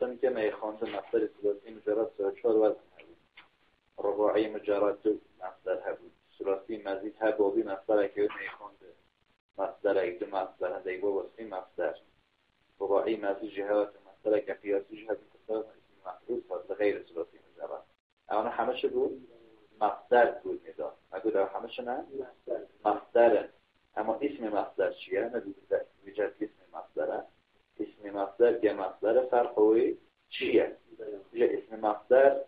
مصدر حتی میگه میخوانده مصدر ثلاثی مجرد سه چهار وزن رباعی مجرد دو مصدر هبود مزید هبابی مصدر که میخوانده مصدر یک دو مصدر هنده با واسطی مصدر رباعی مزید جهات مصدر قیاسی جهت متصاب اسم مفعول فاصله غیر ثلاثی مجرد. اما همه بود؟ مصدر بود می‌داد اگه در همه نه؟ مصدر اما اسم مصدر چیه؟ نه وجد اسم مصدره اسم مصدر يا مصدر فرقوي شيء جاء اسم مصدر؟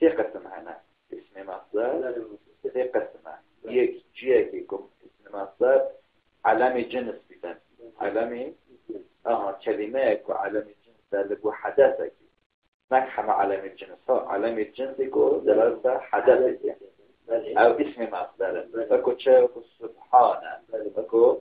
سي قسم هنا اسم مصدر سي قسم يك جاء يكم اسم مصدر؟ علامة جنس بدن علامة آه كلمة وعلامة جنس لبو ما مكحمة علامة جنس علامة جنس يكو دلالة حدثك أو اسم مصدر فكو تشاوكو سبحانه. فكو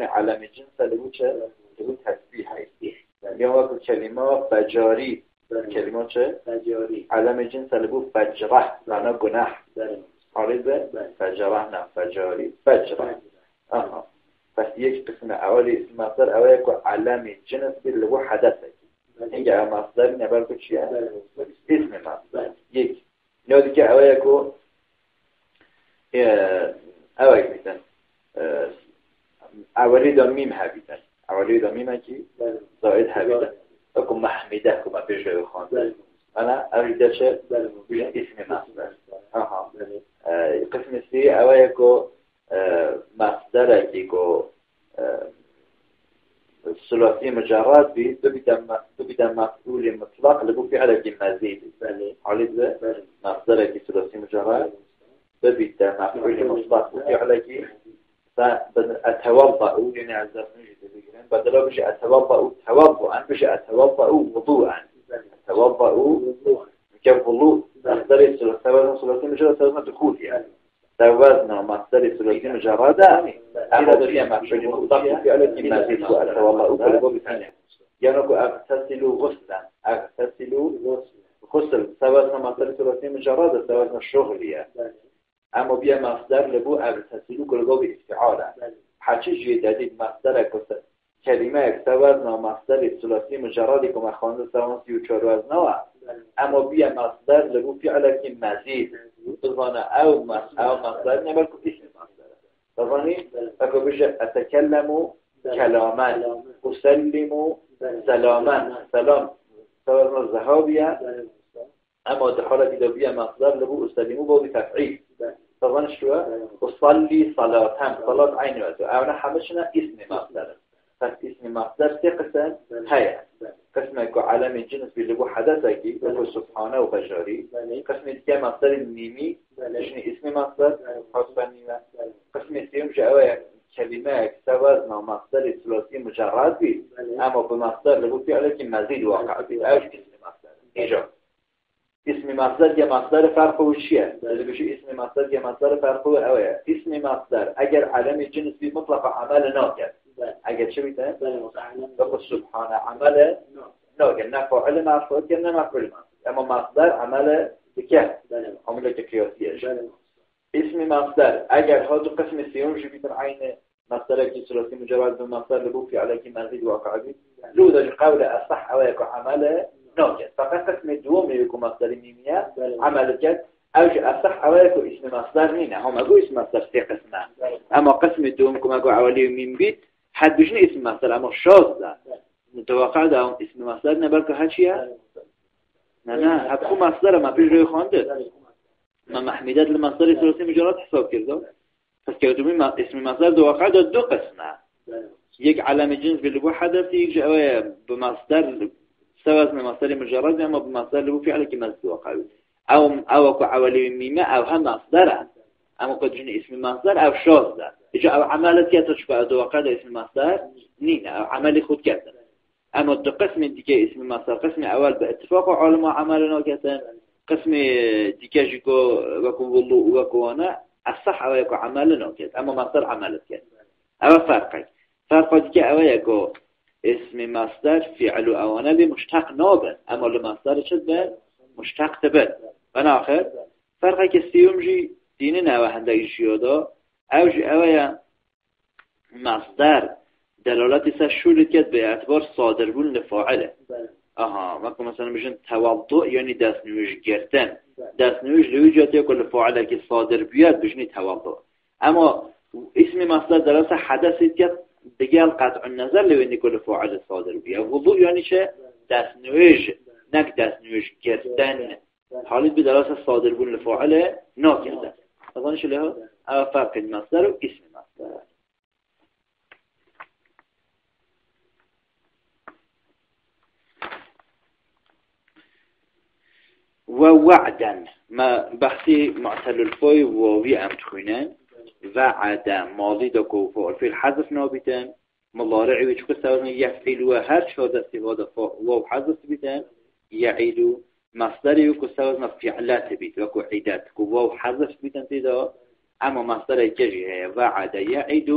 کنه علم جنس لبو چه؟ لبو تسبیح هستی. یا وقت کلمه فجاری کلمه چه؟ فجاری علم جنس لبو فجره معنا گناه. حالیزه فجره نه فجاری فجره آها. پس یک قسم اولی اسم مصدر اولی که علم جنس لبو حدثه اینجا مصدر نبر کو چیه اسم مصدر. یک. یادی که اوه کو ميم هویدن اولی ضمیمه كي؟ زائد هویدن أكم محمدة کما پیش خواندن أنا أريد شيء اسم ما. أها. آه، قسم السي اوايكو آه، مصدر كيكو ثلاثي آه، مجرد بي تبدا مفعول مطلق لبو فعل مزيد مجرد يانكو أغتسل غسلا. أغتسل غسل سواء مصدر ثلاثي مجرد سواء الشغل. أما بيا مصدر لبو أغتسل قلقو باستعارة حاجة جيدة مصدر كسر كلمة اكتبت مصدر ثلاثي مجرد كما خوانده سوان سی و چار وزنوا أما بیا مصدر لبو فعلا که مزید بزانه أو مصدر نه بلکه اکو بشه اتکلم کلاما اسلم سلاما سلام. سلام زهابیه. اما در حال دیده بیا مصدر لبو اسلمو بودی تفعیل. طبعا شو اصلي صلاة. صلاة عين وقت او همشنا اسم مصدر اسم مصدر سه قسم. هيا قسم که علم جنس بلغو حدثه کی بلغو سبحانه و بجاری قسم دیگه مصدر نیمی جن اسم مصدر حسب نیمه قسم سیوم جاوه کلمه سوزن و مصدر ثلاثی مجرد بی أما به مصدر لغو فعله که مزید واقع بی أوش اسم مصدر اینجا اسم مصدر یا مصدر فرق و چیه؟ بشه اسم مصدر یا مصدر فرق و اوه اسم مصدر اگر علم جنس بی مطلق عمل ناکد اگر چه میتونه؟ بقول سبحانه عمل. ناگه نه فاعل مرفوع که نه مفعول اما مصدر عمل دیگه عمل که قیاسیه اسم مصدر. اگر ها دو قسم سیون شو بیتر عین مصدر که ثلاثی مجرد به مصدر لبو في عليك مزيد واقع بي لو ده قول اصح أو يكون عمل. ناجد فقط قسم دوم يكون مصدر ميمية عمل جد اوج اصح أو يكون اسم مصدر نينه هم أقول اسم مصدر سي قسمه اما قسم دوم كما أقول عولي ميم بيت حد بشن اسم مصدر اما شاذ متوقع ده اسم مصدر نه بلکه هچیه نه نه حد مصدر ما پیش روی خوانده ما محمیدت لمصدر ثلاثی مجرد حساب کرده پس که اسم مصدر دو واقع دو قسمه. یک علم جنس بلبو حدث یک جوه بمصدر سوى اسم مصدر مجرد اما بمصدر لبو فعل مصدر واقع أو أو کو عولی میمه أو هم مصدره اما قد اسم مصدر او شاذ ده اجا او عملت که تشبه دو واقع اسم مصدر نين عمل خود كذا اما دو قسم دیگه اسم مصدر. قسم اول به اتفاق علماء عملنا كذا قسم دیگه جيكو وكو والله وكو انا الصح او يكو عملنا كذا اما مصدر عملت كذا او فرقي فرق دیگه او يكو اسم مصدر فعل اوانا بمشتق نابن. اما لمصدر شد به مشتق تبن. بنا آخر فرقه که سيوم جي ديننا وهندگی شيودا او جي او مصدر دلالتی سر شورید کرد به اعتبار صادر بون لفاعله آها وقتی مثلا بشن توضع یعنی دست نویش گرتن دست نویش لوی جاتی که لفاعله که صادر بیاد بشنی توضع. اما اسم مصدر دراسه حدثی که دیگه قطع النظر لوینی که لفاعل صادر بیاد وضوع یعنی چه؟ دست نویش نک دست نویش گرتن حالی به دراسه صادر بون لفاعل ناکردن أظن شو ها فرق المصدر و اسم مصدر ووعدا. ما بحثي معتل الفوي ووي ام تخوينان وعد ماضي دكو فعل في الحذف نابتن مضارع ويشكو سوزن يفعل وهر شهد استفادة واو حذف بتن يعيد مصدر يكو سوز ما فعلات بيت وكو عيدات كو حذف بيت انت ده اما مصدر يجي هي وعد يعد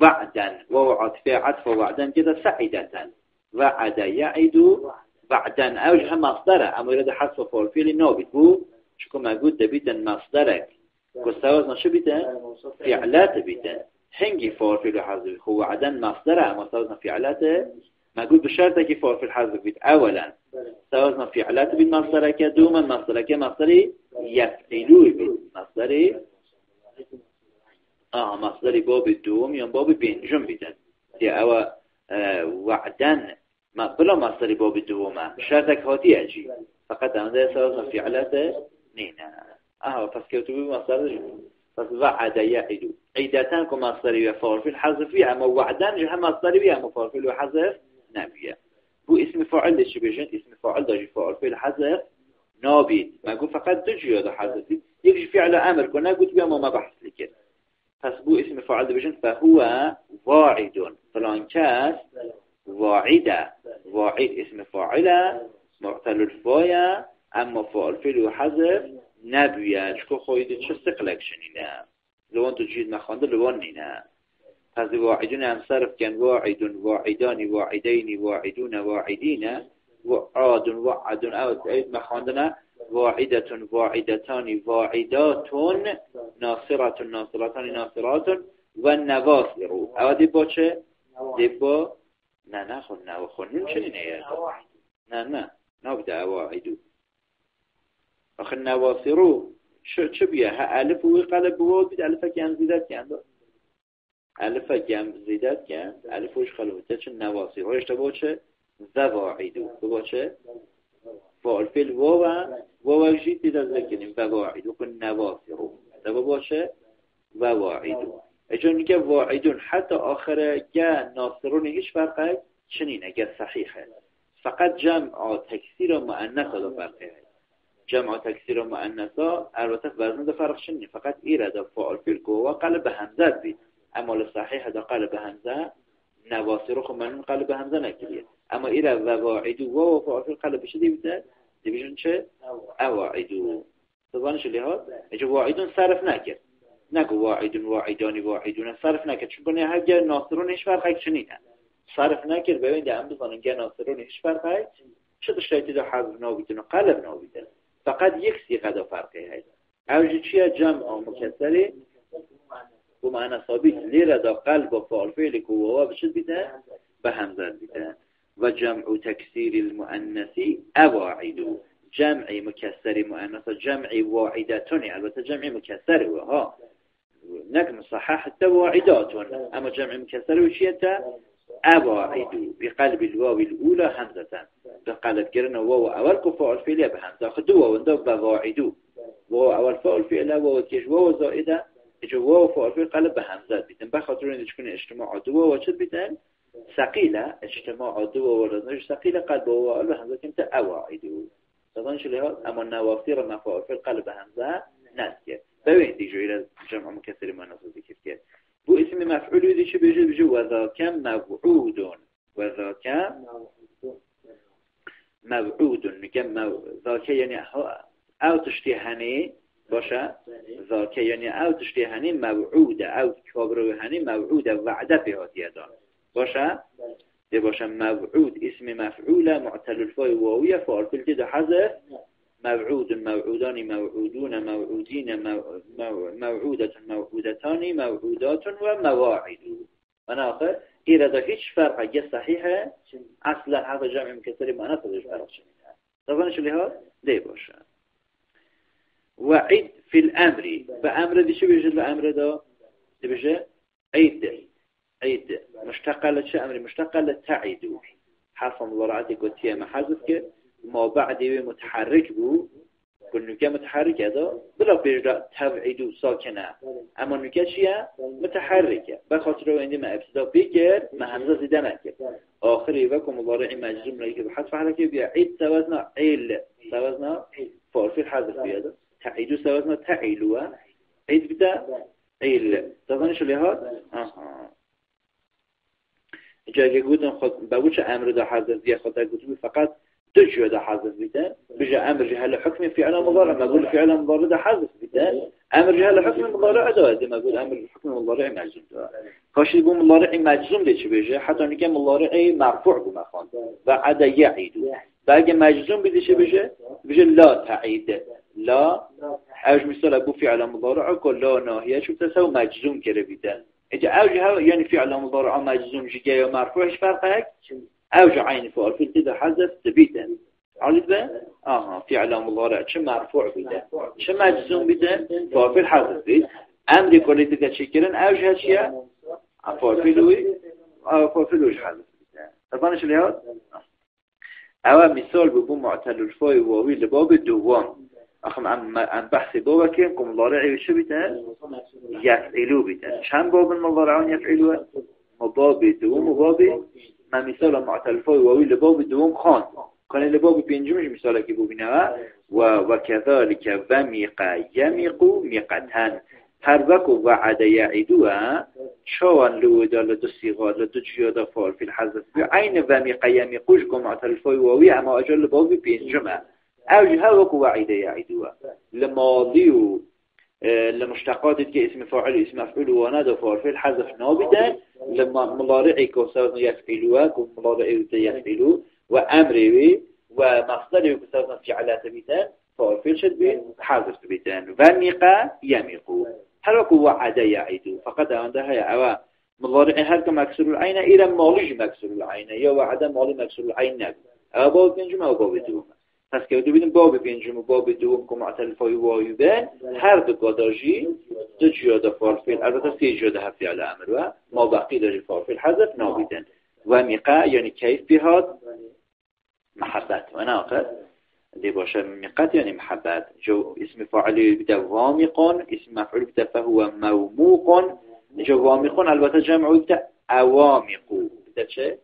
بعدا وهو عطف عطف وعدا كده سعيدة وعد يعد بعدا اوجه مصدر اما يريد حذف فور فيل نو بيت بو شكو موجود ده بيت مصدرك كو سوز ما شو بيت فعلات بيت هنجي فور فيل حذف هو وعدن مصدر اما سوز ما فعلات موجود بشرط كي فعل فعل حذف بيت. اولا استوزنا فعلات بيت مصدرك دوما مصدرك مصدري يفعلوي بيت. مصدري آه مصدري باب الدوم يوم باب بينجم بيتن دي أو آه وعدن ما بلا مصدر باب دوما شرطك هاتي أجي. فقط عنده أساس فعلات نينا. آه که تو مصدر پس وعد يعد عيدتان كو مصدر وفعل في الحذف أما وعدان جه مصدر اما فعل في الحذف نبيه بو اسم فاعل چی بجن اسم فاعل داجي فعل في الحذف نابید ما فقط دو جیاد حذف یک فعل أمر کنه قلت بیا ما بحث لكن پس بو اسم فاعل بجن فهو واعد. فلان کس واعده واعد اسم فاعله معتل الفاية اما فاعل فعل وحذف نبویه چکو خویده چه سقلک شنینه لوان تو جید نخوانده لوان نینه پس واعدون هم صرف کن واعدون واعدانی واعدین واعدون واعدین وعاد وعدون او عید مخواندنه واعدة واعدتان واعداتون ناصرة ناصرتان ناصرات و نواصر او دی با چه؟ دی با؟ نه نه خون نه خون چنینه نه. نه نبدأ واعدو آخه نواصرو چه بیه ها الف و قلب بود بید الف گم زیدت کن الف گم زیدت کن. الف وش خلوته چه نواصر ها اشتباه چه؟ زواعیدو. با چه؟ فعل. فیل و و و جید دید از بکنیم وواعیدو کن نواصرو دبا باشه وواعیدو اجا میگه واعیدون حتی آخر گه ناصرون هیچ فرقه چنین اگر صحیحه. فقط جمع تکثیر و معنیس ها فرقه. جمع تکثیر و مؤنثا. البته وزن فرق شنی فقط ایره فعال فیل و قلب همزه بید اما صحیح دا قلب همزه نواصر خو من قلب همزه نکریه. اما ایره و واعدو و فیل قلب بشه دیبیده دیبیشون چه؟ اواعدو طبعاش لحاظ؟ اجا واعدون صرف نکرد. نگو واعدون واعدانی واعدون صرف نکرد. چون کنه هر ناصرون هیچ فرق چنینه صرف نکرد. ببین ده هم بزنن گه ناصرون هیچ فرق چه دشتی حضر نابیدن و قلب نابیدن فقط یک سیغه دا فرقی هست. اوجی چیه؟ جمع مکسری. بمعنى صبيه دا قلب فعل فعلك وهو بشد بتان بهمزة بتان وجمع تكسير المؤنثي أواعدو جمع مكسر مؤنث جمع واعدتون. البته جمع مكسر وها نك مصحح حتى واعدات أما جمع مكسر وشيته أواعد. بقلب الواو الأولى همزة بقلب كرنا واو أول كفاعل فعلية بهمزة خدوه وندو بواعدو واو أول فعل فعلية واو كيش واو زائدة. اجا واو فاء الفعل قلب بهمزة بيتن بخاطر إن تكون اجتماع دوا وشد بيتن ثقيلة اجتماع دوا ورزنج ثقيلة قلب واو بهمزة كنت أواعدوا تظنش لها أما النواصير ما فاء الفعل قلب بهمزة ناسية ببين دي جو إلى جمع مكسر ما نصد ذكر كيف بو اسم مفعول يدي شو بيجي بيجي وذاك موعود وذاك موعود میگم ذاك یعنی او تشتیهنی باشه ذاك یعنی او تشتیهنی موعود او کابرو هنی موعود وعده پیاتی دان باشه ده باشه موعود اسم مفعول معتل الفای واویه کل جد حذف. موعود موعودان موعودون موعودين موعودة موعودتان موعودات و مواعد من آخر إذا هيش فرق جه صحيحة أصلا هذا جمع مكسر ما نفذ فرق شمينها طبعا شو لها دي باشا وعد في الأمر. بأمر دي شو بيجي الأمر ده؟ دي بيجي عيد. عيد. مشتقة لشي أمر؟ مشتقة لتعيد حرف مضارعتي قلت هي محذف كده ما بعد متحرك بو. كل نكاة متحرك هذا بلا بيجرى تبعيد ساكنة. أما نكاة شيء متحركة بخاطر عندما ابتدا بيكر ما همزة زيادة نكر آخری وکو مضارع مجزوم لایک به حذف حرکه بیا عید سوازنا عیل سوازنا فارفی حذف تعيد سواء اسمه تعيلوا عيد بدا؟ عيل تظن شو لهاد آه. جاگه گودن خود با وچه أمر دا حضر دیا خود گودن فقط دو جو دا حضر بیده. بجا أمر جهل حکم فعلا مضارع. ما قول فعلا مضارع دا حضر بیده. أمر جهل حکم مضارع دا دی ما قول أمر حکم مضارع مجزوم دا. کاشی بو مضارع مجزوم دی چه بجه؟ حتی نگه مضارع مرفوع بو مخوان و عدا یعیدو. و اگه مجزوم بیده چه بجه؟ بجه لا تعیده لا اوج مثال ابو فعل مضارع كل لا ناهيه شو تساوي مجزوم كده بتا اجا اوج يعني فعل مضارع مجزوم جي مرفوع إيش فرقك أوجع عين فعل في التدى حذف تبيتا عرفت بقى؟ آها فعل مضارع شو مرفوع بيتا شو مجزوم بيتا فعل في الحذف. بيت أمر كل تدى شكرا أوجه شيء فعل في لوي فعل في لوي حذف طبعا شو ليهات؟ أو مثال ببو معتل الفاي واوي لباب الدوام أخم عن عن بحث بابا كين قم مضارع شو بيتا يفعلوا بيتا شان باب المضارعون يفعلوا مباب دوم مباب من مثال معتلفای واوی لباب دوم خان. کان لباب پنجمش مثال که ببینه و و كذلك وميق يميق ميقتن هر وقت وعد يعيدو شوان لو دا لدو سيغا لدو جيادا فال في الحذف عين وميق يميقوش كو معتلفای واوی اما اجل لباب پنجمه. أو هاوك وعيدة يا لماضي آه، لمشتقات كي اسم فاعل اسم مفعول ونادى فعل حذف نابدا لما مضارعي كسرنا يفعلوا ومضارعي يفعلوا وأمره ومصدره كسرنا فعلات بيتان فعل شد بيت حذف بيتان وميقا يميقو هاوك يا يعيدوا فقد عندها يا أوا مضارع هل كم مكسور العين؟ إلى مالج مكسر العين. يا وعد مالي مكسر العين نبي. أبوه بنجم أبوه پس که ببینیم باب پنجم و باب دوم که معتلفای وایوبن هر دو گاداجی دو جیاده فارفیل البته سی جیاده هفتی علی أمر و ما بقی داری فارفیل حذف نابیدن. و میقع یعنی کیف بیهاد محبت. و ناقد دي باشه مقت يعني محبت. جو اسم فاعل بدا وامقون اسم مفعول بدا فهو موموق جو وامقون البته جمع بدا اوامقو بدا چه؟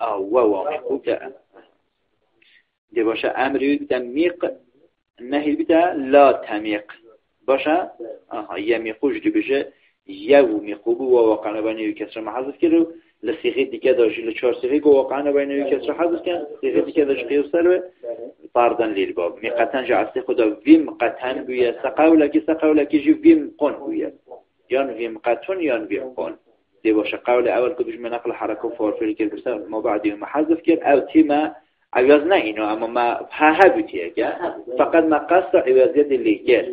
أو وامقو بدا دي باشا أمر تميق نهي بتا لا تميق باشا آه يميقوش دي بجا يوميقو بو وقعنا بانيو كسر محذف كده لصيغه دیگه داشت لچهار صيغه گو واقعا بین کس را حذف کن صيغه دیگه داشت قیو سر طردن للباب مقتن جعل سی خدا ویم قتن بویا سقاولا کی سقاولا کی جی ویم قن بویا یان ویم قتن یان ویم قن دی باشه قول اول که بجمع نقل حرکه فارفر کرد ما بعدی ما حذف کرد. أو تیما عوض نه اینو اما ما ها بودیه که فقط ما قصد عوضیت لیگر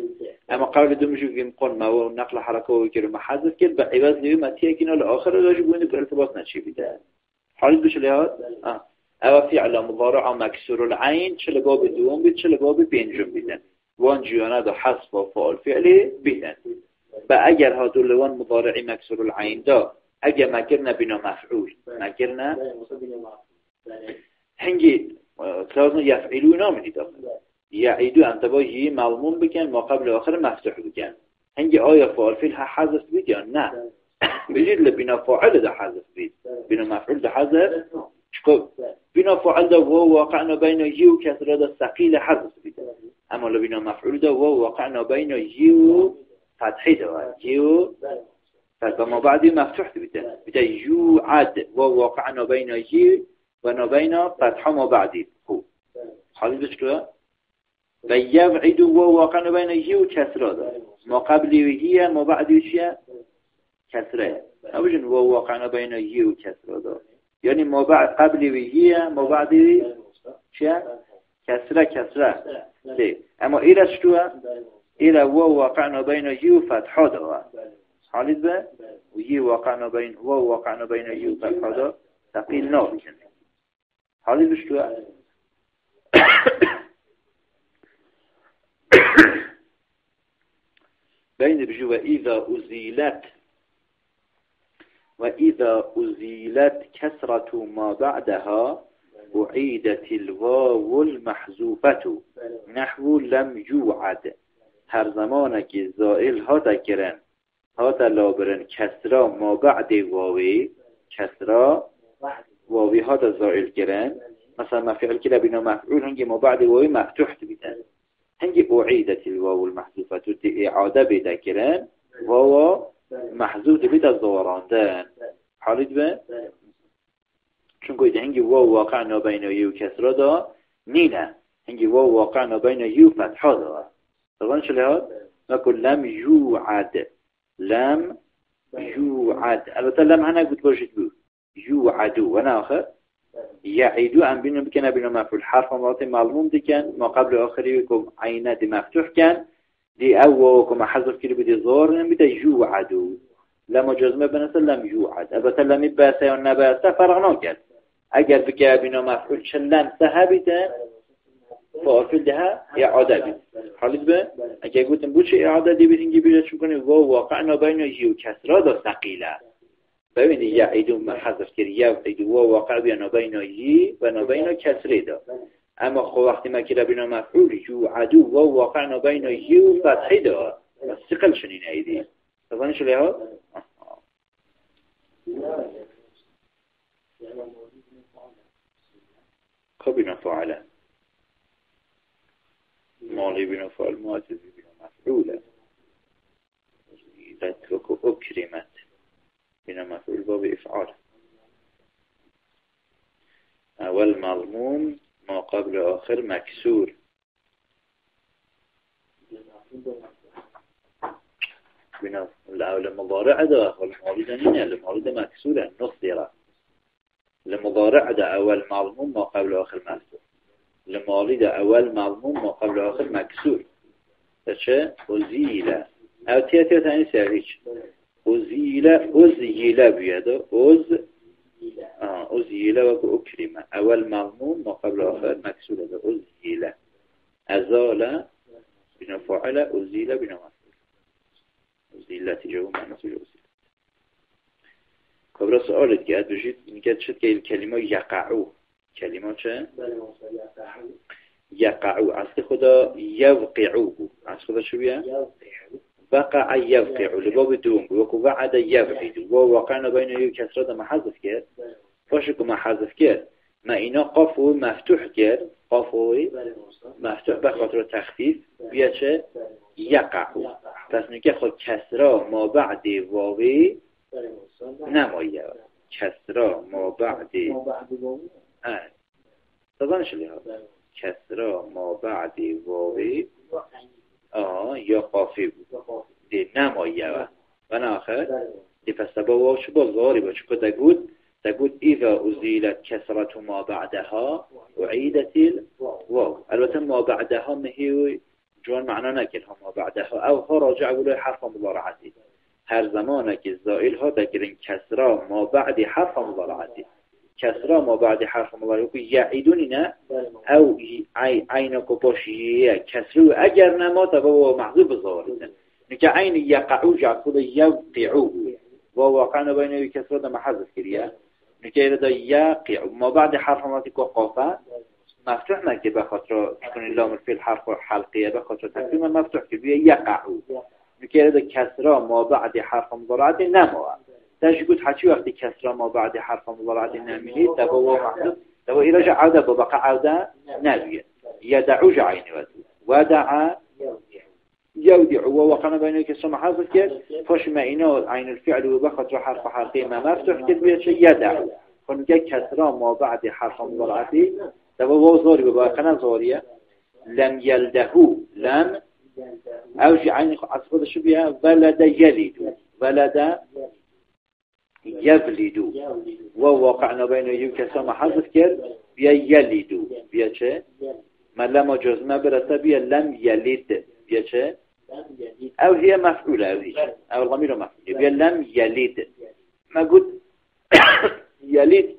اما قبل دو میشو گیم قن ما نقل حرکه و که ما حذف کرد به عوض لیو ما تیه که نال آخر داشت بوینده که ارتباط نچی بیده. حالی دوش لحاظ؟ او فعل مضارع مکسور العین چه لباب دوم بید چه لباب پنجم بیدن. وان جیانه دا حذف و فعل فعلی بیدن. با اگر ها دو لوان مضارع مکسور العین دا اگر مکرنا بنا مفعول. مکرنا هنگی لازم يفعلوا نامني داخل يعيدوا أن تباهي مضمون بكن ما قبل آخر مفتوح بكن هنگي آية فعل فيها حذف بيت یا نه؟ بجد لبنا فاعل ده حذف بيت بنا مفعول ده حذف؟ شكو بنا فاعل ده هو واقعنا بين يو كسر ده ثقيل حذف بيت اما لبنا مفعول ده هو واقعنا بين يو فتحي ده يو فما بعد مفتوح بيت بيت يو عد. وهو واقعنا بين يو و نبینا فتحه ما بعدی. خوب حالی بش که و یبعید و واقع نبینا یه و کسرا داره. ما قبلی و هیه ما بعدی چیه کسره نبیشن و واقع نبینا یه و کسرا داره. یعنی ما بعد قبلی و هیه ما بعدی چیه کسره کسره لی اما ایرش تو ایره و واقع نبینا یه و فتحه داره. حالی به؟ ويي واقعنا بين هو واقعنا بين يو هذا تقيل نار هذه بشتوى بين بجوا إذا أزيلت وإذا أزيلت كسرة ما بعدها أعيدت الواو المحذوفة نحو لم يوعد. هر زمانك زائل هاتا کرن هاتا لابرن کسرا ما بعد واوی کسرا وبهذا زائل الجيران. مثلا ما فعل كده بينه مفعول هنجي ما بعد الواو مفتوح تبدا هنجي أعيدت الواو المحذوفة تدي إعادة بدا كيران واو محذوف بيتا الزوران. دان حالت بان چون ایده هنگی واو واقع بين يو یو کسرا دا نینه هنگی واو واقع بين يو یو فتحا دا. طبعا شلی ها نکن لم یوعد لم یوعد البته لم هنه گوت باشید بود. يوعدو وانا آخر يعيدو ام بينو بكنا بينو مفعول. حرف مرات معلوم دي كان ما قبل عينه دي مفتوح كان دي كما حذف كده زور نبدا يوعدو لما جزمه بنسه لم يوعد البته لم يباسه یا نباسه فرق نکرد. اگر بگه بنا مفعول چه لم سهبیتن فاصل ده اعاده بید حالید به؟ اگر گفتم بو چه اعاده دی بید اینگه بیرد کنه و واقع نبین یو کسرا دا سقیله ببینید یا ایدو ما حذف کرد یا ایدو و واقع بیا نبین یی و نبین کسره دا. اما خب وقتی ما که بنا مفعول یو عدو و واقع نبین یو فتحی دا. سقل شنین ایدی طبعا شو ها؟ خب اینا فعله ماضي بنا فعل ماضي بنا مفعولة. تترك أكرمت مفعول باب إفعال أول مضمون ما قبل آخر مكسور. بنا الأول مضارع ده والماضي ده نين الماضي ده مكسورة نصدرة المضارع ده أول مضمون ما قبل آخر مكسور. الماضي ده أول مضمون ما قبل آخر مكسور. فشة أزيلة أو تيا تاني سعيش أزيل أزيل بيده أز آه أزيل وكو أكرم أول مضمون وقبل آخر مكسور هذا. أزيل. أزال بنا فعل أزيل بنا مفعول. أزيل تجاه معنصر أزيل. قبل سؤالك قاعد بجيت نقد شد الكلمة يقع كلمة شا يقع عصد خدا يوقعوه عصد خدا شو بيه يوقعوه وقع یوقعو لباب دوم وکو وعد یوقعو و بین یو کسرات ما حذف کرد باشه که ما حذف کرد ما اینا قافو مفتوح کرد قافوی مفتوح به خاطر تخفیف بیا چه؟ یقعو پس میگه خود کسرا ما بعد واوی نمایه کسرا ما بعد اللي هذا كسرة ما بعد واوي آه یا قافی بود. دی نمایه و آخر دی پس با واو شو با چکو تگود تقول إذا أزيلت كسرة ما بعدها أعيدت الواو البته ما بعدها مهي جوان معنا نكلها ما بعدها. أو ها راجع أقول حرف مضارعتي هر زمانك الزائل ها تكرن كسرة ما بعد حرف مضارعتي كسرة ما بعد حرف مضارع يعيدون أو عينك باشيه كسرو اگر نما تبا محذوب ظاهر نك عين يقعو جعفود يوقعو. وواقعنا بين كسرة ما حذف كريا. نك إذا يقع ما بعد حرف مضارع قافة مفتوح نكتب بخاطر تكون اللام في الحرف حلقية. بخاطر تقريبا مفتوح كبير يقعو. نك إذا كسرة. ما بعد حرف مضارع نما داش قلت حكي وقت كسرة ما بعد حرف مضارعة نامني تبا ومحذوف تبا إذا جاء عودة ببقى عودة نابية يدعو جعين ودعا يودع ووقنا بين كسرة محذوف كيف فش ما إنه عين الفعل وبخط حرف حرفي ما مفتوح بيت يدعو خنجا كسرة ما بعد حرف مضارعة تبا وزوري ببقى زورية لم يلده لم أو عين أصبح شو بها ولد يلد ولد یولیدو و واقعنا بین یو کسا ما حذف کرد بیا یلیدو. بیا چه؟ من لما جزمه برسه بیا لم یلید. بیا چه؟ او هي مفعولة او هي او الضمير مفعول بیا لم یلید. ما قلت يليد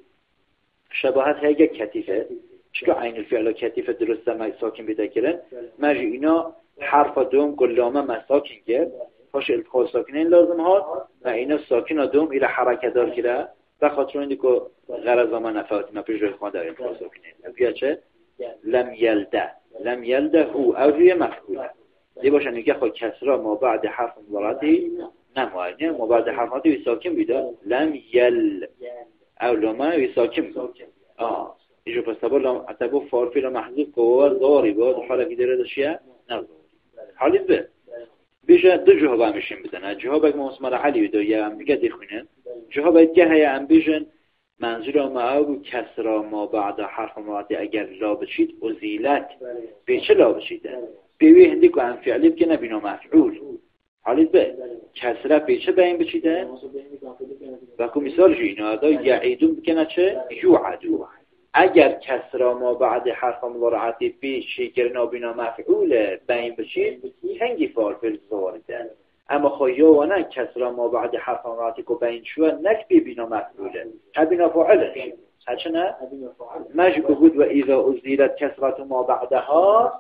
شباهت هيجا كتيفة چرا عين الفعل كتيفة درسته ما ساكن بده كرن ماجي اینا حرف دوم قلامه ما ساكن کرد. پاش التقاء ساکنین لازم هات و اینا ساکن دوم ایره حرکت دار کرده و خاطر اینی که غرض ما نفاتی ما پیش خواه در التقاء ساکنین بیا چه؟ لم یلده. لم یلده هو او روی مفعوله دی باشن میگه خود کسرا ما بعد حرف مضارعتی نماینه ما بعد حرفاتی ساکن بیده. لم یل. او لما ساکن آه. ایجو پس تبا لام اتبو فارفی محذوب که هو ضاری بود. حالا که داره داشیه نه. حالیت به. بیشه دو جواب میشیم بدن جواب ما اسمار علی دو یا هم دیگه دیخونن جواب دیگه هیا هم بیشن. منظور ما او کسرا ما بعد حرف مرادی اگر لا بشید ازیلت به چه لا بشیده بیوی هندی که هم فعلی بگه نبینا مفعول. حالیت به کسره به چه بین بچیده؟ و که مثال جو اینا دا یعیدون بکنه چه؟ یوعدو اگر کسرا ما بعد حرف مضارعتی پیش شکر نابینا مفعول بین بشید هنگی فعل فعل زوارده اما خواهی و نه کسرا ما بعد حرف مضارعتی که بین شو نک بی بینا مفعوله هبینا فعله هرچنه مجب بود و اذا ازیلت کسرت ما بعدها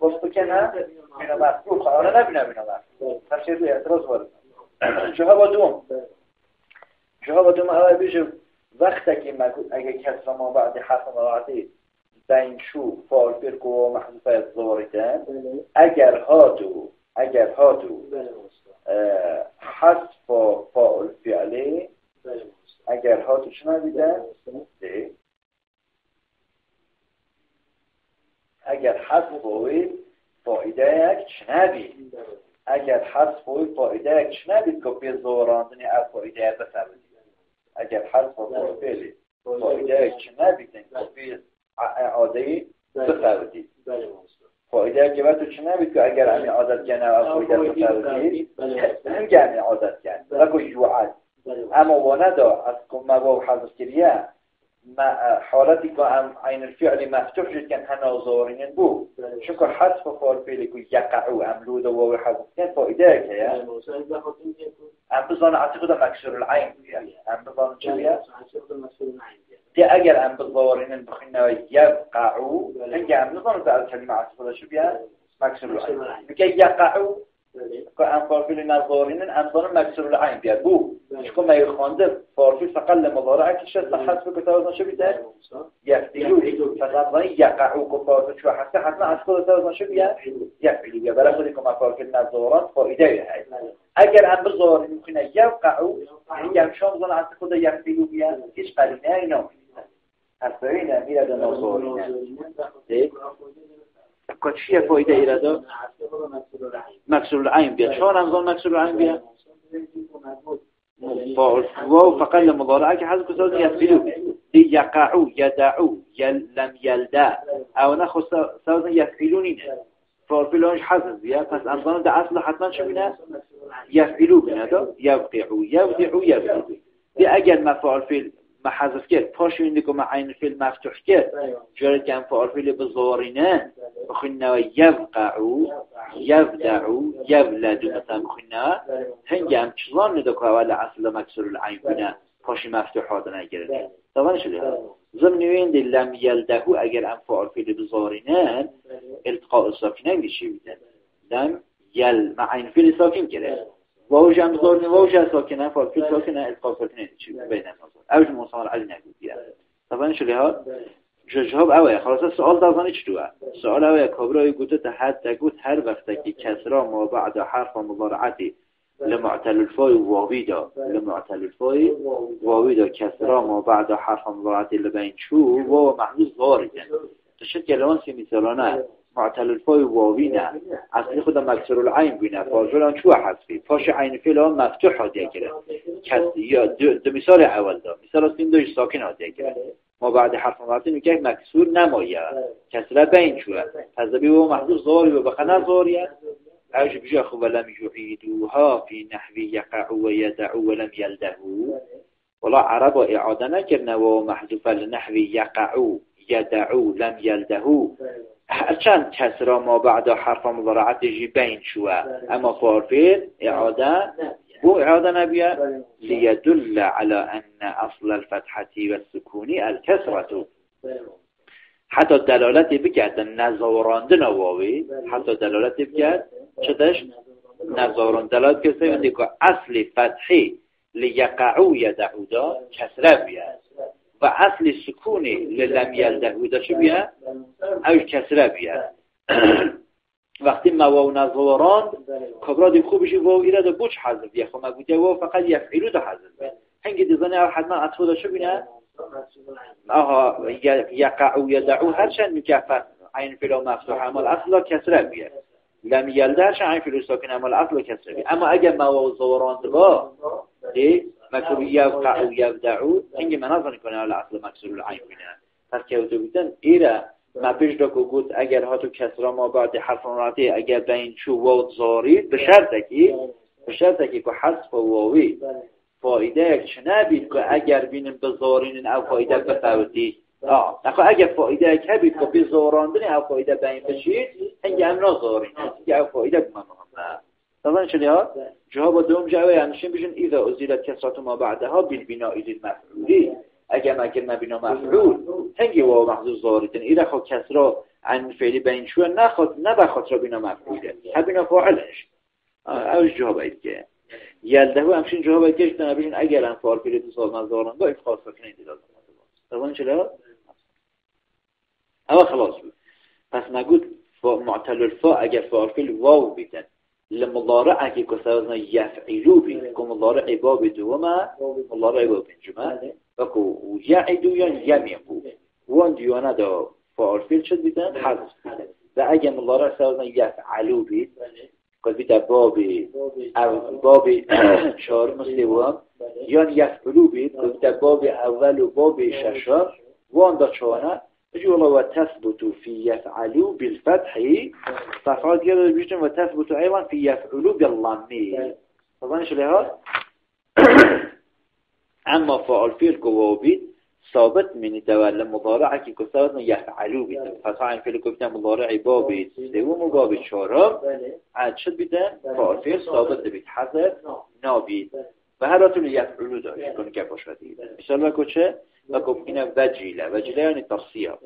قصد کنه بینا مفعول خواهی نبینا بینا مفعول هرچه روی اعتراض وارد جواب دوم. جواب دوم. اول بیشه وقتی که اگه کس ما بعد حرف مراعاتی بین شو فال فرق و محذوف از زاردن اگر هاتو اگر هاتو حذف فاعل فعلی اگر هاتو چه نبیدن اگر حذف فاعل فایده یک چنبی اگر حذف فاعل فایده یک چنبی که به زوراندنی از فایده بسبب اگر حرف و فعل فایده که نبیدن کافی اعاده بخردید فایده که چه نبید که اگر همین عادت کنه از فایده بخردید هم گرمی عادت کنه. لکو یوعد. اما و ندا از موا و حضر کریه حالتی که هم عین الفعل مفتوح شد که تنازارین بو چون که حذف فعل فعلی که یقعو عملود و واو حذف. کن فایده که هم بزان عتقد مکسور العین. هم بزان چه دی اگر هم بزارین بخین یقعو هنگه هم نظام در کلمه عتقد شو بیا مکسور العین. میگه یقعو که هم فارفیل نظارین انسان مکسور العین بیاد. بو. شكون ما يخوانده فارفيل فقل مضارعة كشد لحسب كتاوز نشو بيته يفتلو فقط يقعو كفارفيل شو حتى حتى عسكو كتاوز نشو بيه يفعلو بيه بلا خودي كما فارفيل نظارات فائده هاي اگر هم بزار ممكن يوقعو يعني شام ظن عسكو ده يفعلو بيه هيش قرينه اینا حسبين امير ده نظارين چیه فایده ایرادا مکسور العین بیاد شما رمضان مکسور العین بیاد واو فقط لمضارعه که حذف ساز يفعلوا يقعوا يدعوا يل لم يلدا او نخو ساز يفعلون اینه فارفلونش حذف بیا. پس امضان در اصل حتما چه بینه؟ يفعلوا بینه دا؟ يوقعوا يوقعوا يفعلوا دی اگر مفعول محذف کرد. پاش این دیگه معین فعل مفتوح کرد. جارد که فعال فعل بزارینه بخوینا یوقعو یودعو یولدو مثلا بخوینا هنگه هم چلان نده که اول اصل مکسور العین کنه پاشی مفتوح حاده نگرده طبعا شده. ضمن دی لم یلدهو اگر هم فعال فعل بزارینه التقاء ساکنه میشه. بیده لم یل معین فعل ساکن کرده. واو جمع ظاهر واو جمع ساکنه فاکر ساکنه القا ساکنه چی؟ بین نظر اوج مصار علی نگو بیا طبعا شو جواب اوه خلاص سوال دازانی چی دوه؟ سوال اوه کبرای گوته تا حد دگوت هر وقت که کسرا ما بعد حرف مضارعتی لمعتل الفای واوی دا لمعتل الفای واوی دا کسرا ما بعد حرف مضارعتی لبین چو واو محدود ظاهر تشد کلمان سی مثالانه معتل الفای واوی نه. اصلی خود مکسر العین بینه فاجر آن چوه حذفی؟ پاش عین فیل آن مفتوح حادیه گره یا دو, مثال اول دا مثال است این دوش ساکن حادیه گره ما بعد حرف مرتی میگه مکسور نمایه. کسره بین چوه. تذبی و محضور زاری و بخنه زاریه اوش بجا خو ولم يعيدوها في نحو يقع ويدع ولم يلدهو ولا عرب اعاده نکرنه و محذوف لنحو يقع يدعو لم يلدهو هرچند کسرا ما بعد حرف جی بین شوه اما فارفیل اعاده بو إعادة نبيه ليدل على أن أصل الفتحة والسكون الكسرة حتی دلالتی بکرد نزاراندن واوی حتی دلالتی بکرد چطش نزاران دلالت کسی که اصل فتحی لیقعو یدعودا کسره بیاد. و اصل سکونی للم یلدهودا چه بیاد او کسره بیاد وقتی مواو نزاران کبرا دی خوبشی واو ایره دا بوچ حذف یه خب مگوده واو فقط یفعیلو دا حذف هنگی دیزانه حتما اطفو دا چه بینه آها یقعو یدعو هرچند میکفت عین فیلو مفتوح عمل اصلا کسره بیاد لم یلده هرچند عین فیلو ساکن عمل اصلا کسره بیاد اما اگر مواو زوران با دی مکروی یوقع و یبدعو هنگی منظر کنه على اصل مکسور العین بینه پس که اوتو بیتن ایره ما پیش دا که گوت اگر ها تو کسرا ما بعد حرف راتی اگر بین چو واو زارید به شرط که به شرط که حذف واوی. فایده یک چه نبید که اگر بینیم بزارین او فایده بفوتی آه نخواه اگر فایده یک هبید که بزاراندن او فایده بین بشید هنگی هم نازارین هنگی او فایده بمن مهمه طبعا چلی ها جواب دوم جواب یعنیشین بشن ایذا ازیلت کسرات ما بعدها بیل بنا ایدید مفعولی اگر مگر نبینا مفعول هنگی واو محضوظ زاریدن ایره خود کسرا عن فعلی بین شو نخواد نبخواد را بینا مفعوله. هبینا فاعلش. اوش جواب اید که. يلده همچین جواب کش بنابراین اگر هم فار پیل تو سال مزارن با افخاص ساکنه این دیداد طبعا چلا اما خلاص بود. پس نگود معتل الفا اگر فارفیل واو بیتن. لمضارع اگه كسوزنا يفعلوا بي كمضارع باب دوما مضارع باب جمع وكو يعدو يعني يميقو وان ديوانا دا فارفیل شد بیتن؟ حذف. بیتن و اگه مضارع سوزنا يفعلوا بي قد در باب باب چهارم سوم. یا یفعلو بید قد در باب اول و باب ششم. وان دا چهانه يقول وتثبت في يفعل بالفتح. صفات قال بيشتم وتثبت أيضا في يفعل باللام طبعا شو لها أما فعل في الكوابيد ثابت من دول نعم مضارع كي كثرت من يفعلوا بيت. فصاعن في الكوبتا مضارع بابيت دوم باب چهارم عاد شد بيت فعل في ثابت بيت. حذف؟ نابيت و هر طول داشت کن که باشه مثال ما کچه لكم هنا بجلة بجلة يعني ترصيع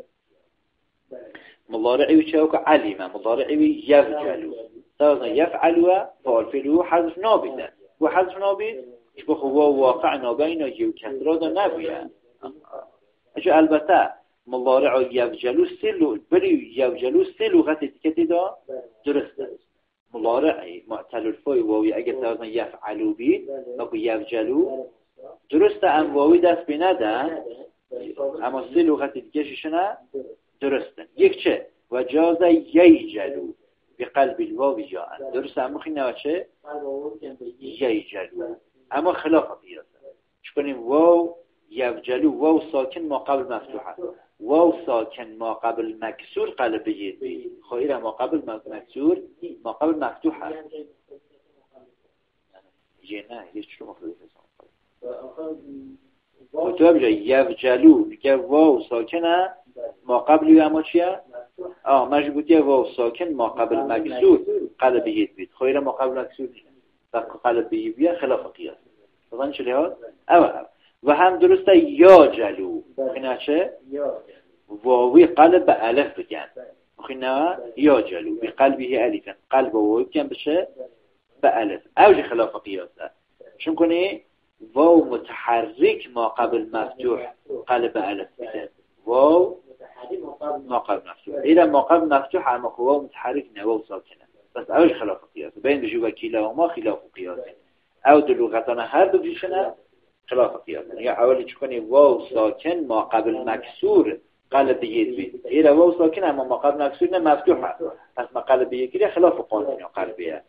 مضارعي وشوك علم مضارعي يفجل طبعا يفعل وفعل فعل حذف نابدا وحذف نابد شبه هو واقع نابين يو كثرة نابيا اجو البتا مضارع يفجل سلو بري يفجل سلو غتي تكتي دا درست مضارع معتل الفوي وهو أجل طبعا يفعل بي اقو يفجل درسته ام واوی دست بی ندن اما سه لغت دیگه درسته. یک چه؟ و جاز ییجلو بقلب الواو جاء درسته اما خیلی چه؟ ییجلو. اما خلاف قیاسه چکنیم واو یوجلو واو ساکن ما قبل مفتوحه. واو ساکن ما قبل مکسور قلب یدی خیره ما قبل مکسور ما قبل مفتوحه. نه هیچ رو مخلوط مطلب جا یوجلو میگه واو ساکنه؟ ما قبل اما چیه؟ آه مجبوطیه واو ساکن ما قبل مکسور قلب ید بید. خیره ما قبل مکسور نیست. قلب بیه خلاف قیاس طبعا چلی ها؟ اول و هم درسته یا جلو. اینا چه؟ واوی قلب به الف بگن. خینا یا جلو. به قلبه الفن. قلب واوی بگن بشه به الف. اوج خلاف قیاسه چون کنی؟ واو متحرک ما قبل مفتوح قلب الف بگن واو ما قبل مفتوح. اینا ما قبل مفتوح أما واو متحرک نه واو ساکنه بس اوج خلاف قیاسه بین بجو وکیله و ما خلاف قیاسه أو دو لغتان هر دو بیشنه خلاف قياس. يعني أول تشكوني واو ساكن ما قبل مكسور قلب يدوي إلى واو ساكن أما ما قبل مكسور مفتوحة بس ما قلب يكري خلاف قانون قلبية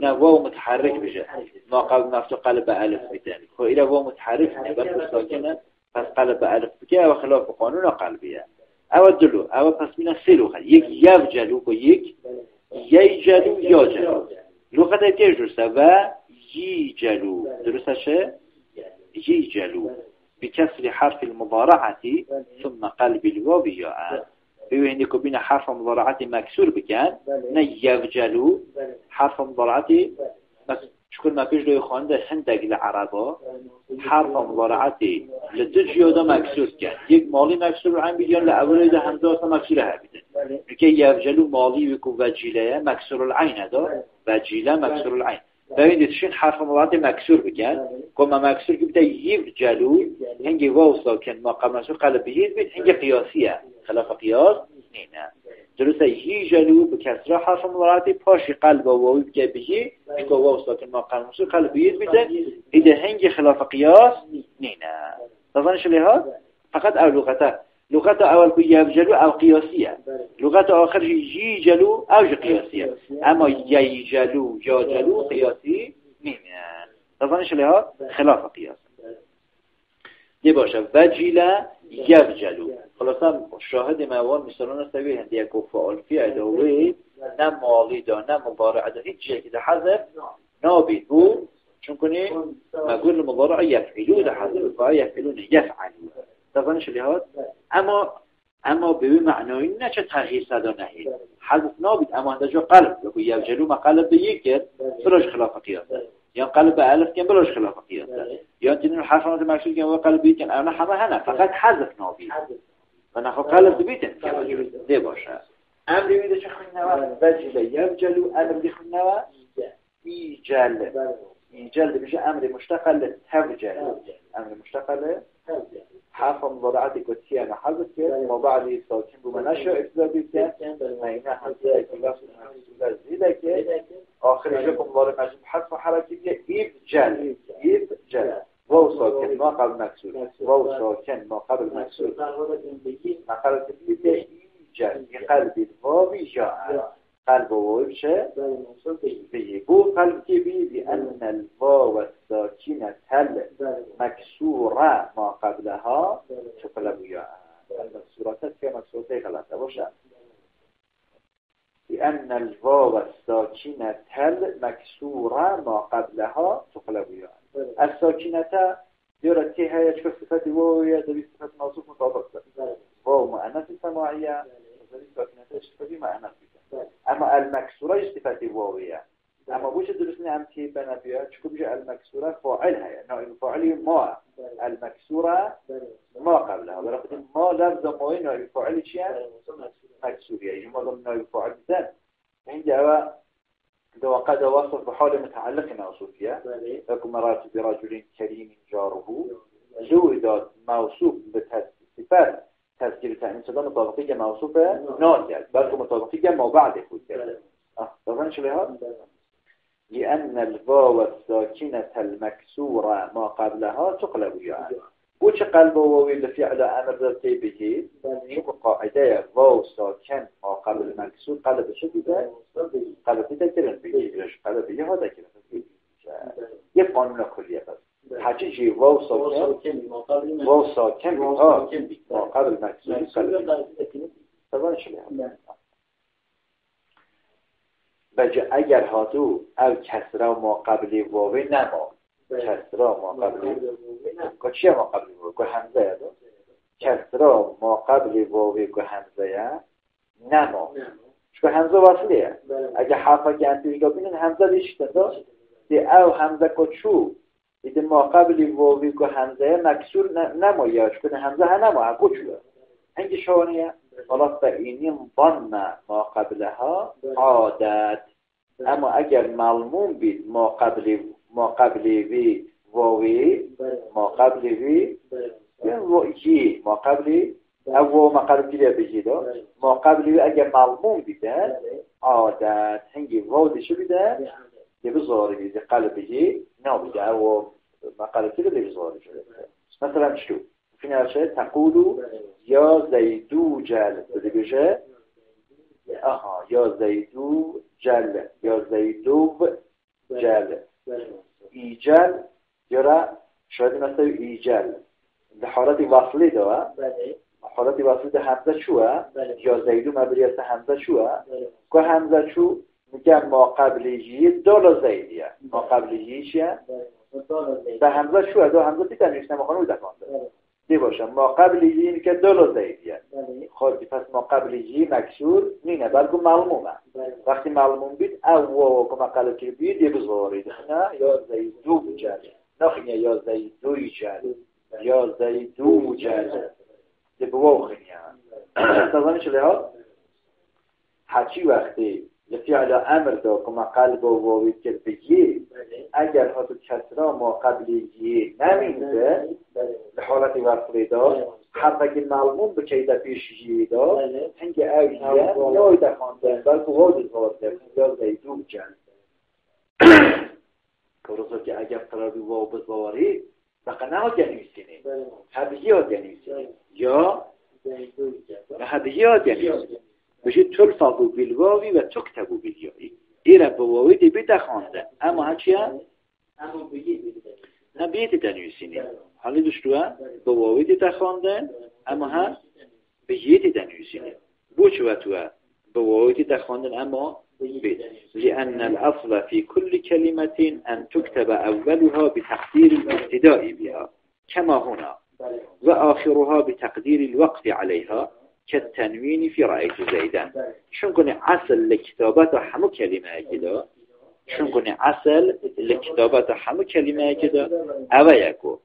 نه واو متحرك بجه ما قبل مفتوح قلب ألف بتاني هو إلى واو متحرك نه بس ساكنة بس قلب ألف بكيه وخلاف قانون قلبية أو دلو أو پس من سلو خل يك يفجلو و يك يجلو يجلو لغة تجرسه و يجلو درسته يجلو بكسر حرف المضارعة ثم قلب الواو ياء بيوهن بين حرف مضارعة مكسور بكان يفجلو حرف مضارعة شكل ما بيش لو خانده هندق العربة حرف مضارعتي لدج يودا مكسور كان يك مالي مكسور عن بيان لأول ده همزة مكسورة هابدا لكي يفجلو مالي ويكو وجيلة مكسور العين هذا وجيلة مكسور العين ببینید شین حرف مضارعت مكسور بكان كما مكسور كبدا يفجلو هنجي واو ساكن ما قبل مكسور قلب بيد بيت هنجي قياسية خلاف قياس نينا درسته يجلو بكسرة حرف مضارعتي باشي قلب واو بكي بيجي بكو واو ساكن ما قبل مكسور قلب بيد بيت إذا هنجي خلاف قياس نينا تظنش لها فقط أو لغة أول كي جلو أو قياسية. لغة آخر يجيجلو أو جي قياسية. أما جي جلو جا جلو قياسي مين تظن إيش لها خلاف قياس دي باشا وجيلا يب جلو. خلاصا شاهد ما وان مثلا نستوي هندي يكو فعل في عدوه نم مالي دا نم مبارع دا هيت جهة كده حذف نابي هو شنكني ما قول المضارع يفعلون حذف فيفعلون يفعلون اللي هاد اما اما به معنای نه چه تغییر صدا نهید حذف نابید. اما هنده جو قلب. بگو یفجلو ما قلب به یک کرد بلاش خلاف قیاسه یا قلب به الف کن بلاش خلاف قیاسه یا تنین حرفانات مکسور کن و قلب بید کن انا همه هنه. فقط حذف نابید. و نخوا قلب ببیتن ده باشه. امری میده چه خوننوا وجل یفجلو امر دی خوننوا ایجل ایجل بشه امر مشتقل تفجل امر مشتقل حافظ ضلعتك وتيانا حزك وضع لي صوتين بمناشا كتير مينا حزيك كتير آخر لكم ضلع مجموع حرف جل إبجال جل واو ساكن ما قبل مكسور واو ساكن ما قبل مكسور ما قبل تبليد جل يقلب الضابي جاء قلب وش بيه بو قلب كي بيه لأن الواو الساكنة المكسورة ما قبلها. تقلب يا المكسورة تسكى مكسورة غلطة وش لأن الواو الساكنة المكسورة ما قبلها. تقلب يا الساكنة دورة هي شكل صفات واو يا دبي صفات موصوف مطابقة واو مؤنث سماعية دبي ساكنة شكل مؤنث اما المكسورة صفه واويه اما وش درس نعم كي بنا فيها تكون جاء المكسوره فاعلها يعني الفاعل ما. المكسوره ما قبلها ولكن ما لفظ ما هنا الفاعل شيء مكسور يعني ما ضمن الفاعل ذات عندي هو ده قد وصف حال متعلق صوفيا لكم مرات برجل كريم جاره زودت موصوف بتصفات تذكير تأنيث صدا مطابقية موصوفة نون يعني بل مطابقية ما بعد خود اه طبعا شو لها لأن الواو الساكنة المكسورة ما قبلها تقلب يعني وش قلب واوي لفعل أمر ذاتي به شو قاعدة واو ساكن ما قبل المكسور قلب شو كده قلب تذكرن به ليش قلب هذا كده یه قانون کلیه بس حاجی جي واو ساكن واو ساكن اه ما قبل شو بجا اگر هاتو او کسرا ما قبل واوی نما. کسرا ما قبل که چیه ما قبل واوی؟ که همزه کسرا ما قبل واوی که همزه نما. چون همزه وصلیه. اگه حرفا که انتوی بینن همزه دیشته داشت دی او همزه که چو؟ ایده ما قبل واوی که همزه مکسور نمایش کنه همزه ها نما کچو هنگی شوانیه حالا فعینی ظن ما قبلها عادت. اما اگر ملموم بید ما قبل ما قبل وی واوی ما قبل وی جی ما قبل او ما قبل کلیه بجید ما قبل وی اگر ملموم بیده عادت. هنگی وادشو بیده قلبی نابیده او ما قبل کلیه بزاره شده. مثلا شو فين عشان تقول يا زيدو جل بده بشه. آها یا زیدو جل یا زیدو جل. ایجل یا شاید مثل ایجل. ده حالت وصلی دوا حالت وصلی ده همزه چوه؟ یا زیدو مبری است همزه چوه؟ که همزه چو میگن ما قبلیجی دالا زیدیه ما قبلیجی چیه؟ ده همزه چوه دو همزه تی تنویش نمخانه بودکان دی باشم. ما قبلیجی این که دالا زیدیه خب پس ما قبل یه مکسور نینه بلکه معلومه. وقتی معلوم بید او و کما قلب که بید یه بزارید نه یا زیدو بجد. نخینه یا زیدو جد یا زیدو جد ده بواو خینه تظنی چلی ها؟ حچی وقتی لفعل امر دا کما قلب و واوید که بگی اگر ها تو کسرا ما قبل یه نمینده به حالت وقتی دا حتی معلوم به که پیش دا هنگه اویدن یا ایده خواندن بلکه واد زارده یا زیدو جن که که اگر قرار بی واو بزاری بقا نه ها گنویسینه هدیه ها گنویسینه یا؟ هدیه ها گنویسینه بشه تلفقو بالواوی و تکتبو بالیایی ایره به واوی دی بیده خانده اما هچی هم؟ نه بیتی دنویسینی حالی دشتوه به واوی دی خواندن اما هم یتی دنویسینی بو چوه توه به واوی دی خواندن اما بيت لأن الأصل في كل كلمة أن تكتب أولها بتقدير الابتداء بها. كما هنا. وآخرها بتقدير الوقت عليها كالتنوين في رأيت زيدا. شون كوني عسل لكتابات حمو كلمة كده؟ شون كوني عسل لكتابات حمو كلمة كده؟ أو يكو.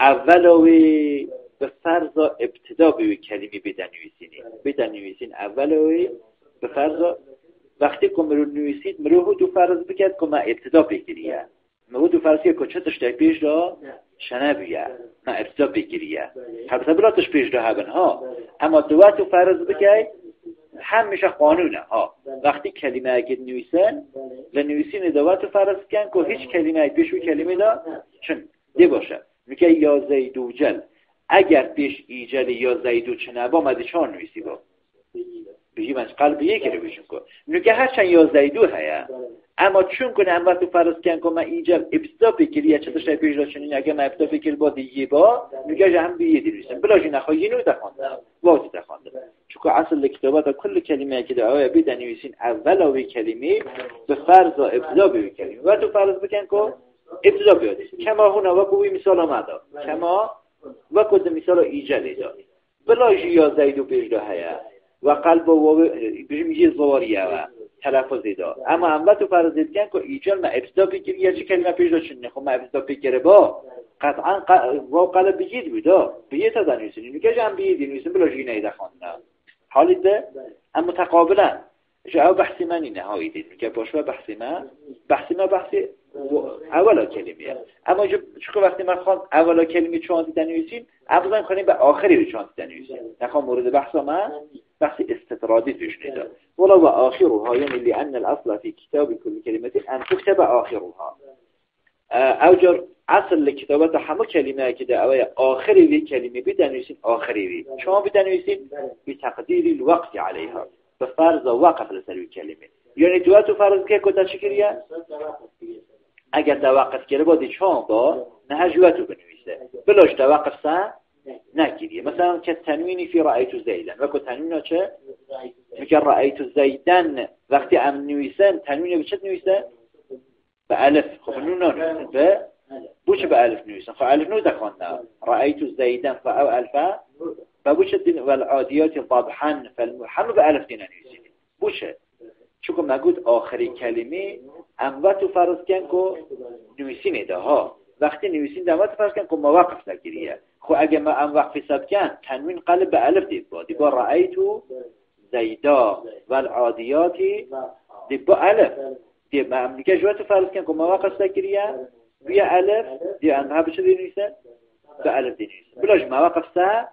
أولوي بفرض ابتداء بوي كلمة بدنويسيني. بدنويسين أولوي بفرض وقتی که مرو نویسید مرو دو فرض بکرد که ما ابتدا بگیریه مرو دو فرض که چه تشتای پیش دا شنبیه. ما ابتدا بگیریه. البته بلا تش پیش دا هبن ها. اما دو تو فرض بکرد هم میشه قانونه ها. وقتی کلمه اگه نویسن لنویسین دوات فرض کن که هیچ کلمه پیش و کلمه دا چون دی باشه. میگه یا زیدو جل. اگر پیش ایجل یا زیدو چنبا مدی چهار نویسی با. بيجي من قلب يكره بيشنكو نوكا هرچن يازده دو هيا اما چون کنه هم وقت فرض کن که من اینجا ابتدا بگیری چه تشای پیش را چنین اگر من ابتدا بگیر با دیگه با نگه هم بیه دیروسن بلا جی دخوانده. واتی دخوانده. چون اصل کتابات کل کلمه که بیده نویسین اول آوی کلمه به فرض ابتدا بیوی کلمه. و تو فرض بکن که ابتدا بیاد کما هونا و کوی مثال آمده. کما و کد مثال ایجاده داد بلا جی یا زیدو پیش دا هیا و قلب و بجیم یه زواریه و تلفظی دا اما اما تو فرضید کن که ایجال ما ابتدا بگیری یا چه کلمه پیش داشتین خب ما ابتدا بگیره با. قطعا و قلب بگید بیدا بیه تا دنیسین اینو که جمع بیه دنیسین بلا جی نیده خواندن حالی ده؟ اما تقابلا. او بحثی من اینه هایی دید میگه باش بحثی من. بحثی من بحثی اولا کلمه اما چون وقتی من خوان اولا کلمه چون دیدن نویسیم افضل کنیم به آخری رو چون دیدن نویسیم نخوام مورد بحث من بحث استطرادي تشنيده ولو آخرها يعني لأن الأصل في كتاب كل كلمة أن تكتب آخرها. أوجر اصل لكتابة همه كلمة كده أو آخری وی کلمه بدنویسین آخری وی. شما بدنویسین بتقدیر الوقت عليها بفرض وقف لسر کلمه. یعنی دو تو فرض که کتا چکریه اگر توقف کرده با دیچان با نه هجوتو بنویسه. بلاش توقف سن؟ ناكيد مثلا كالتنوين في رأيت زيدا وكو تنوين چه؟ مثل رأيت زيدا وقت ام نويسان تنوين بشت نويسان بألف خب نو ب بوش بألف نويسان فألف نو دخلنا رأيت زيدا فأو ألفا فبوش الدين والعاديات ضبحا. فالمحن بألف دين نويسان بوش چون نگود آخری کلمه أموت فرض کن که نویسین ده ها وقتی نویسین دمت فرض کن که مواقف نگیریه خو اگه ما ام وقف حساب کن تنوین قلب به الف دید با. دیبا رأیتو زیدا و العادیاتی دید با الف. دید ما ام نگه جواتو فرض کن که مواقف نگیریه بیا الف. دید انها بشه دینویسه به الف دینویسه بلاش مواقف سا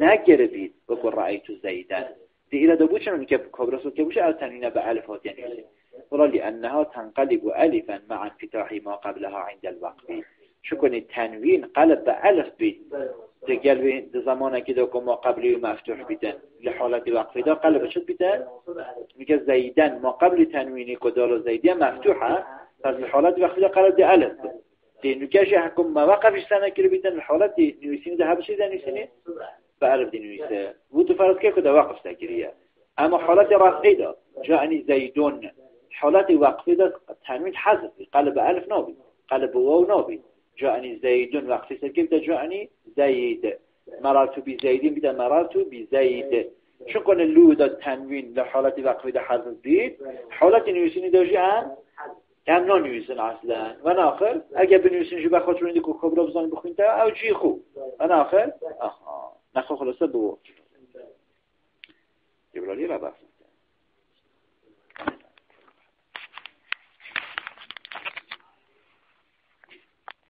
نگره بید بکن رأیتو زیدن دي إلى دبوش من كب كبرس وكبوش أو تنوين بألف هات يعني ولا لأنها تنقلب ألفا مع انفتاح ما قبلها عند الوقف شو کنید تنوین قلب به الف بید دگل در زمان که دو ما قبلی مفتوح بیدن. لحالت وقفی دا قلب شد بیدن. میگه زیدن ما قبل تنوینی کدال زیدی مفتوحه پس لحالت وقفی دا قلب ده الف بید دین نکاش حکم ما وقفش سنه کلی بیدن. لحالت نویسینی ده هبشی ده نویسینی؟ به الف دی نویسه. و تو فرض که کده وقف سکریه. اما حالت رفعی دا. جعنی زیدون. حالت وقفی دا تنوین حذف. قلب الف نابید. قلب واو نابید. جاءني زيد وقت كيف جاءني زيد مررت بزيد بدا مررت بزيد شو کنه لو دا تنوین در حالت وقفی در حرف دید حالت نویسینی داشتی هم هم نانویسن اصلا. و ناخر اگر بنویسین شو بخواد رو که کبرا بزنی بخوین تا او چی خوب و ناخر آها. نخو خلاصه دو جبرالی را